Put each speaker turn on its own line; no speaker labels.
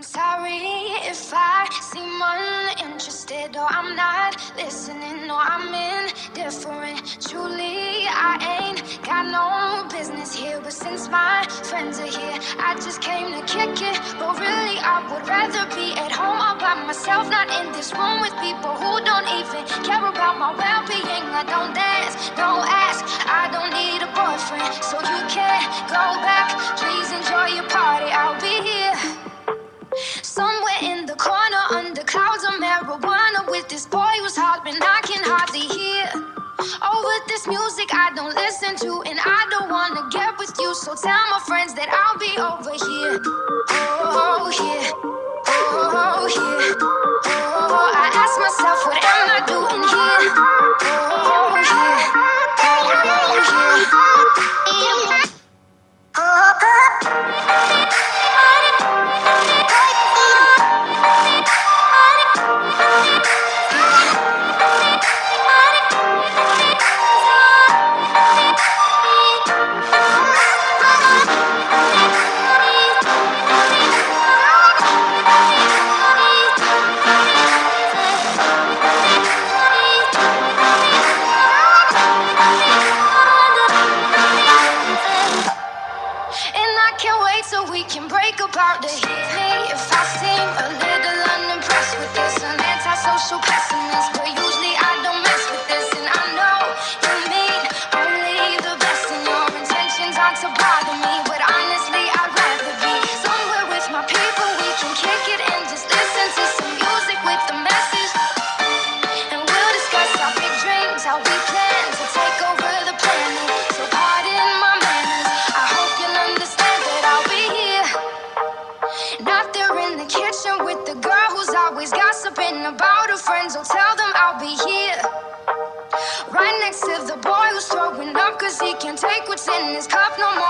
I'm sorry if I seem uninterested or I'm not listening or I'm indifferent. Truly, I ain't got no business here, but since my friends are here, I just came to kick it. But really, I would rather be at home all by myself, not in this room with people who don't even care about my well being. I don't dance, don't ask, I music I don't listen to, and I don't wanna get with you. So tell my friends that I'll be over here. We can break apart the hit me if I seem a little unimpressed with this. An antisocial pessimist, but usually I don't mess with this. And I know you mean only the best, and your intentions aren't to bother me. But honestly, I'd rather be somewhere with my people. We can kick it and just listen to some music with the message. And we'll discuss our big dreams, how we plan to take the kitchen with the girl who's always gossiping about her friends. I'll tell them I'll be here. Right next to the boy who's throwing up cause he can't take what's in his cup no more.